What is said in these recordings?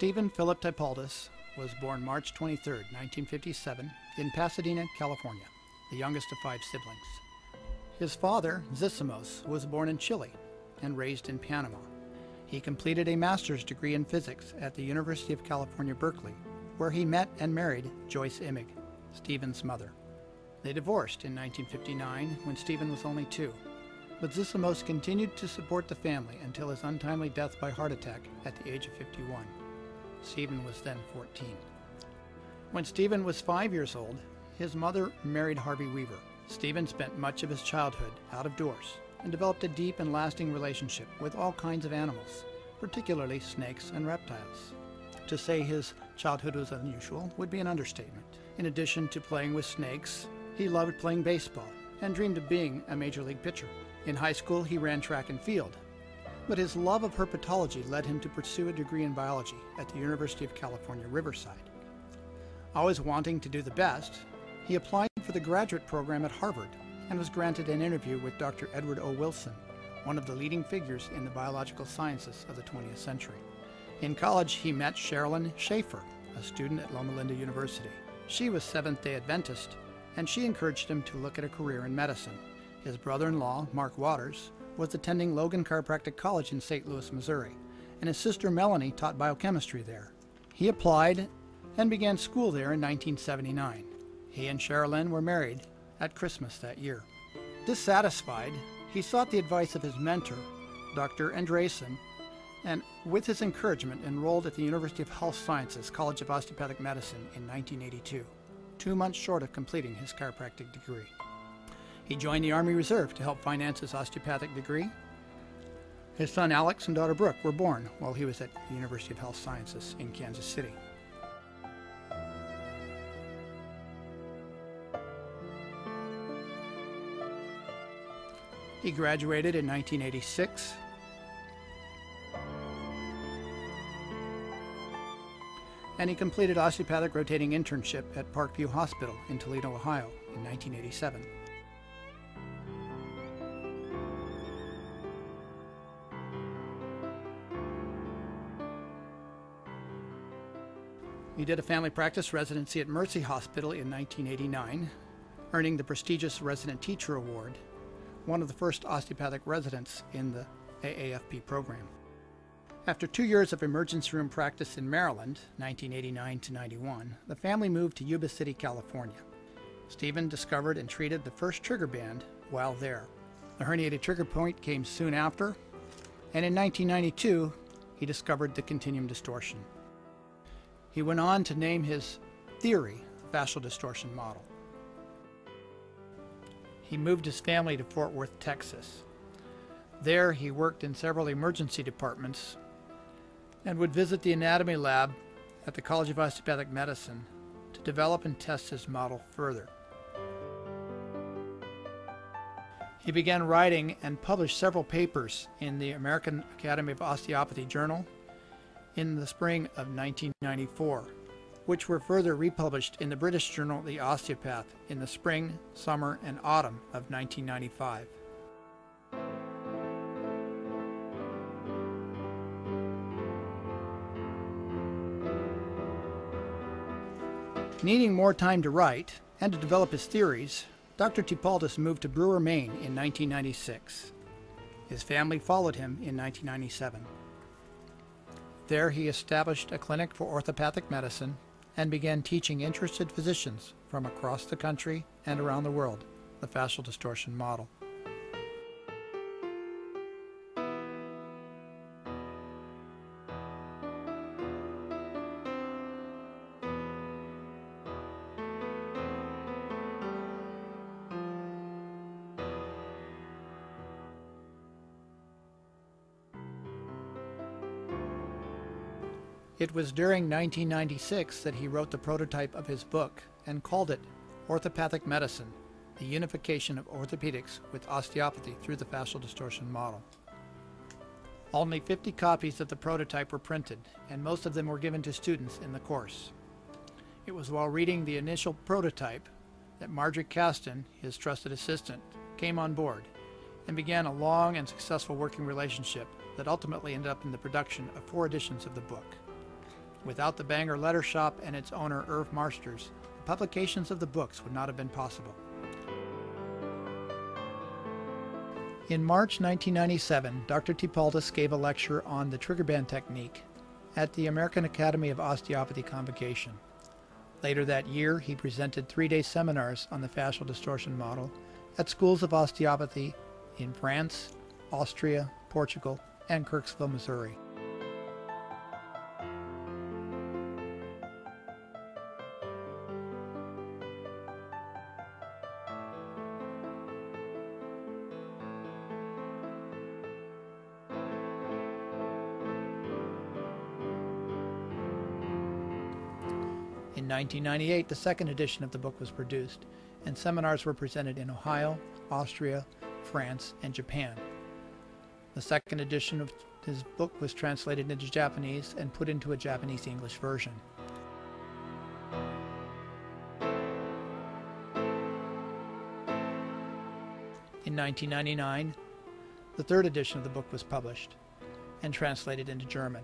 Stephen Philip Typaldos was born March 23, 1957, in Pasadena, California, the youngest of five siblings. His father, Zissimos, was born in Chile and raised in Panama. He completed a master's degree in physics at the University of California, Berkeley, where he met and married Joyce Imig, Stephen's mother. They divorced in 1959 when Stephen was only two, but Zissimos continued to support the family until his untimely death by heart attack at the age of 51. Stephen was then 14. When Stephen was five years old, his mother married Harvey Weaver. Stephen spent much of his childhood out of doors and developed a deep and lasting relationship with all kinds of animals, particularly snakes and reptiles. To say his childhood was unusual would be an understatement. In addition to playing with snakes, he loved playing baseball and dreamed of being a major league pitcher. In high school, he ran track and field, but his love of herpetology led him to pursue a degree in biology at the University of California, Riverside. Always wanting to do the best, he applied for the graduate program at Harvard and was granted an interview with Dr. Edward O. Wilson, one of the leading figures in the biological sciences of the 20th century. In college, he met Sherilyn Schaefer, a student at Loma Linda University. She was Seventh day Adventist, and she encouraged him to look at a career in medicine. His brother in law, Mark Waters, was attending Logan Chiropractic College in St. Louis, Missouri, and his sister Melanie taught biochemistry there. He applied and began school there in 1979. He and Sherilyn were married at Christmas that year. Dissatisfied, he sought the advice of his mentor, Dr. Andresen, and with his encouragement enrolled at the University of Health Sciences College of Osteopathic Medicine in 1982, two months short of completing his chiropractic degree. He joined the Army Reserve to help finance his osteopathic degree. His son Alex and daughter Brooke were born while he was at the University of Health Sciences in Kansas City. He graduated in 1986. And he completed osteopathic rotating internship at Parkview Hospital in Toledo, Ohio in 1987. He did a family practice residency at Mercy Hospital in 1989, earning the prestigious Resident Teacher Award, one of the first osteopathic residents in the AAFP program. After two years of emergency room practice in Maryland, 1989 to 91, the family moved to Yuba City, California. Stephen discovered and treated the first trigger band while there. The herniated trigger point came soon after, and in 1992, he discovered the continuum distortion. He went on to name his theory fascial distortion model. He moved his family to Fort Worth, Texas. There, he worked in several emergency departments and would visit the anatomy lab at the College of Osteopathic Medicine to develop and test his model further. He began writing and published several papers in the American Academy of Osteopathy Journal in the spring of 1994, which were further republished in the British journal The Osteopath in the spring, summer, and autumn of 1995. Needing more time to write and to develop his theories, Dr. Typaldos moved to Brewer, Maine in 1996. His family followed him in 1997. There he established a clinic for orthopathic medicine and began teaching interested physicians from across the country and around the world the fascial distortion model. It was during 1996 that he wrote the prototype of his book and called it Orthopathic Medicine, the unification of orthopedics with osteopathy through the fascial distortion model. Only 50 copies of the prototype were printed, and most of them were given to students in the course. It was while reading the initial prototype that Marjorie Caston, his trusted assistant, came on board and began a long and successful working relationship that ultimately ended up in the production of four editions of the book. Without the Bangor Letter Shop and its owner, Irv Marsters, the publications of the books would not have been possible. In March 1997, Dr. Typaldos gave a lecture on the trigger band technique at the American Academy of Osteopathy convocation. Later that year, he presented three day seminars on the fascial distortion model at schools of osteopathy in France, Austria, Portugal, and Kirksville, Missouri. 1998, the second edition of the book was produced, and seminars were presented in Ohio, Austria, France, and Japan. The second edition of his book was translated into Japanese and put into a Japanese English version. In 1999, the third edition of the book was published and translated into German.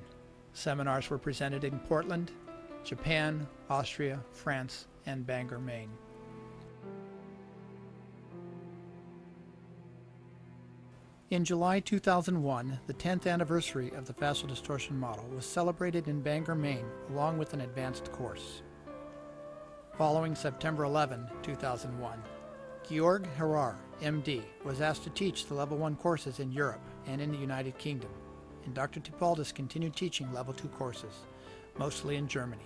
Seminars were presented in Portland, Japan, Austria, France, and Bangor, Maine. In July 2001, the 10th anniversary of the fascial distortion model was celebrated in Bangor, Maine, along with an advanced course. Following September 11, 2001, Georg Harrer, MD, was asked to teach the Level 1 courses in Europe and in the United Kingdom, and Dr. Typaldos continued teaching Level 2 courses, mostly in Germany.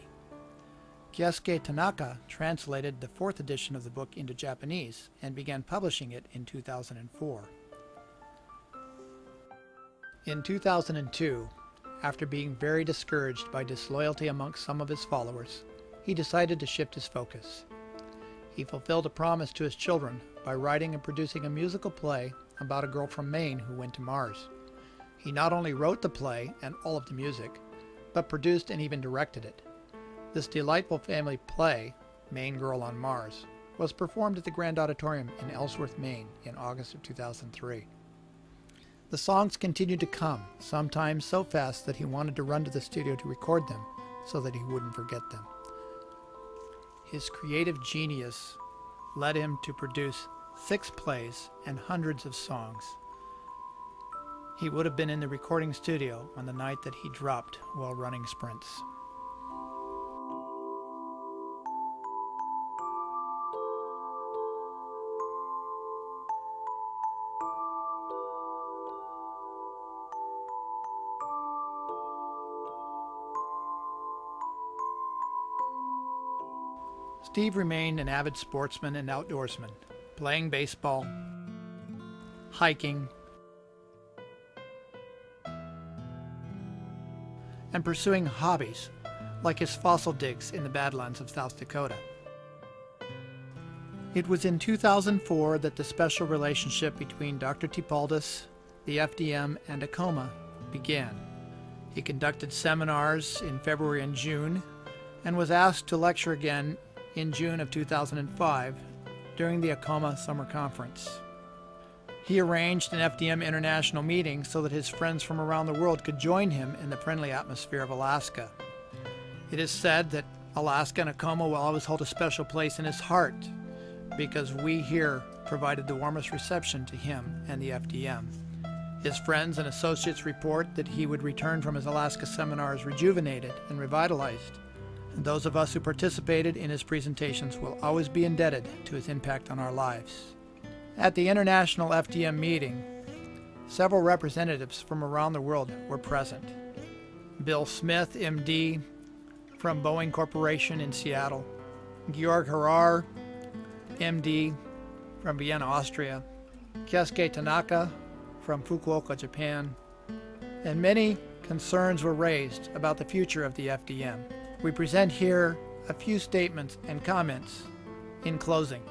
Kyosuke Tanaka translated the fourth edition of the book into Japanese and began publishing it in 2004. In 2002, after being very discouraged by disloyalty amongst some of his followers, he decided to shift his focus. He fulfilled a promise to his children by writing and producing a musical play about a girl from Maine who went to Mars. He not only wrote the play and all of the music, but produced and even directed it. This delightful family play, Maine Girl on Mars, was performed at the Grand Auditorium in Ellsworth, Maine in August of 2003. The songs continued to come, sometimes so fast that he wanted to run to the studio to record them so that he wouldn't forget them. His creative genius led him to produce six plays and hundreds of songs. He would have been in the recording studio on the night that he dropped while running sprints. Steve remained an avid sportsman and outdoorsman, playing baseball, hiking, and pursuing hobbies like his fossil digs in the Badlands of South Dakota. It was in 2004 that the special relationship between Dr. Typaldos, the FDM, and ACOMA began. He conducted seminars in February and June and was asked to lecture again in June of 2005 during the ACOMA Summer Conference. He arranged an FDM international meeting so that his friends from around the world could join him in the friendly atmosphere of Alaska. It is said that Alaska and ACOMA will always hold a special place in his heart because we here provided the warmest reception to him and the FDM. His friends and associates report that he would return from his Alaska seminars rejuvenated and revitalized and those of us who participated in his presentations will always be indebted to his impact on our lives. At the International FDM meeting, several representatives from around the world were present. Bill Smith, MD, from Boeing Corporation in Seattle, Georg Harrer, MD, from Vienna, Austria, Kyosuke Tanaka, from Fukuoka, Japan, and many concerns were raised about the future of the FDM. We present here a few statements and comments in closing.